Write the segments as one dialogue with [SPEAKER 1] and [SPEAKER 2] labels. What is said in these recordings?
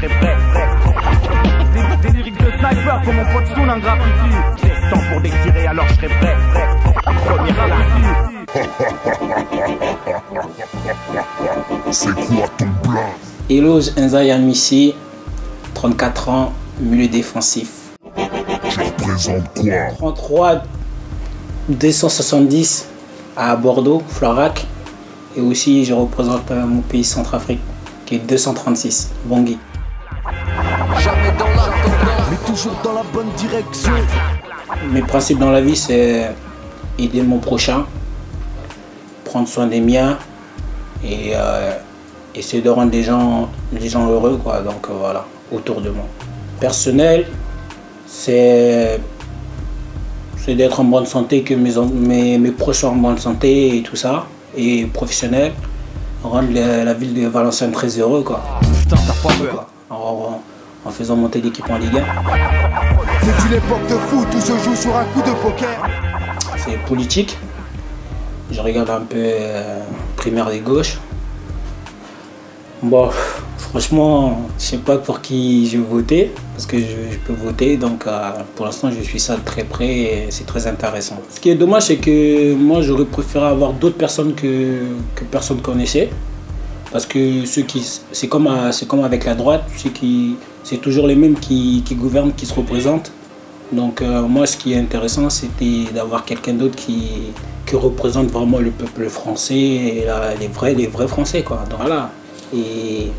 [SPEAKER 1] serai prêt. Des, des lyriques de sniper comme mon pote Soul en graffiti. J'ai le temps pour détirer, alors je serai prêt, prêt. Premier à
[SPEAKER 2] C'est quoi ton plan?
[SPEAKER 3] Eloge Nzayan Missi, 34 ans, milieu défensif.
[SPEAKER 2] Tu représentes quoi?
[SPEAKER 3] 33 270 à Bordeaux, Florac. Et aussi, je représente euh, mon pays Centrafrique, qui est 236, Bangui.
[SPEAKER 4] Toujours dans la bonne direction.
[SPEAKER 3] Mes principes dans la vie, c'est aider mon prochain, prendre soin des miens et euh, essayer de rendre les gens, les gens heureux, quoi. Donc euh, voilà, autour de moi. Personnel, c'est c'est d'être en bonne santé, que mes, mes, mes proches soient en bonne santé et tout ça. Et professionnel, rendre la, la ville de Valenciennes très heureux, quoi.
[SPEAKER 4] Putain, t'as pas peur.
[SPEAKER 3] Quoi. En faisant monter l'équipe en Ligue 1.
[SPEAKER 4] C'est une époque de fou, tout se joue sur un coup de poker.
[SPEAKER 3] c'est politique. Je regarde un peu euh, primaire des gauches. Bon, franchement, je sais pas pour qui je vais voter, parce que je, je peux voter, donc euh, pour l'instant je suis ça de très près et c'est très intéressant. Ce qui est dommage, c'est que moi j'aurais préféré avoir d'autres personnes que, que personne connaissait. Parce que ceux qui, c'est comme, à- c'est comme avec la droite, ceux qui, c'est toujours les mêmes qui, qui gouvernent, qui se représentent. Donc euh, moi, ce qui est intéressant, c'était d'avoir quelqu'un d'autre qui, qui représente vraiment le peuple français, et la- les, vrais, les vrais Français. Quoi. Donc, voilà. Et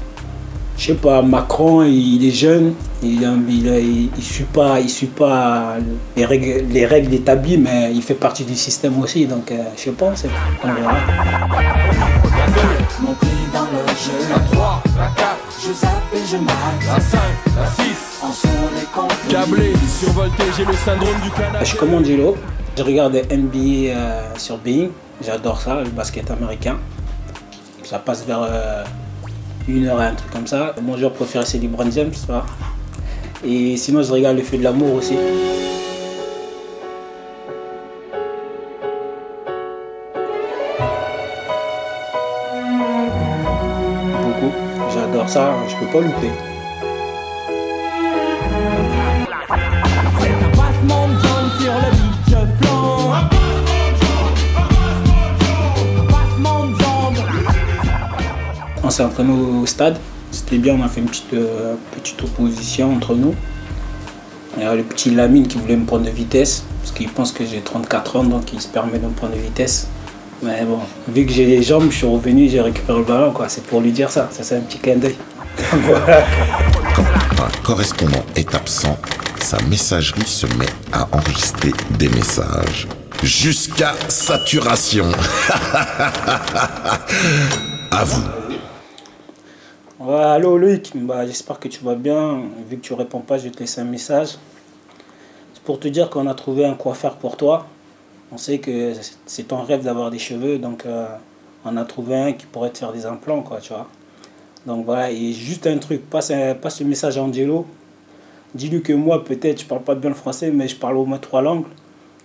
[SPEAKER 3] je sais pas, Macron, il est jeune, il ne il, il, il suit pas, il suit pas les, règles, les règles établies, mais il fait partie du système aussi. Donc euh, je sais pas, c'est- on verra.
[SPEAKER 5] Mon pied dans le jeu. La 3, la 4, je zappe et je marque.
[SPEAKER 6] La 5, la 6,
[SPEAKER 5] En sont les comptes.
[SPEAKER 6] câblé, survolté, j'ai le syndrome du canapé.
[SPEAKER 3] Je regarde NBA euh, sur Being, j'adore ça, le basket américain. Ça passe vers euh, une heure et un truc comme ça. Mon joueur préféré c'est LeBron James, vois. Et sinon je regarde le feu de l'amour aussi. Beaucoup, j'adore ça, je peux pas louper. On s'est entraîné au stade. C'était bien, on a fait une petite, euh, petite opposition entre nous. Il y a le petit Lamine qui voulait me prendre de vitesse, parce qu'il pense que j'ai 34 ans, donc il se permet de me prendre de vitesse. Mais bon, vu que j'ai les jambes, je suis revenu, j'ai récupéré le ballon. C'est pour lui dire ça. Ça, c'est un petit clin d'œil.
[SPEAKER 2] Quand un correspondant est absent, sa messagerie se met à enregistrer des messages. Jusqu'à saturation. à vous.
[SPEAKER 3] Ouais, allô bah, j'espère que tu vas bien. Vu que tu réponds pas, je vais te laisser un message. C'est pour te dire qu'on a trouvé un coiffeur pour toi. On sait que c'est ton rêve d'avoir des cheveux, donc euh, on a trouvé un qui pourrait te faire des implants, quoi, tu vois. Donc voilà, et juste un truc, passe, un- passe le message à Angelo. Dis-lui que moi, peut-être, je parle pas bien le français, mais je parle au moins trois langues.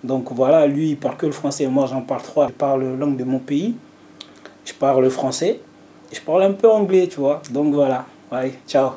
[SPEAKER 3] Donc voilà, lui, il parle que le français, moi j'en parle trois. Je parle la langue de mon pays, je parle le français, je parle un peu anglais, tu vois. Donc voilà, ouais, ciao.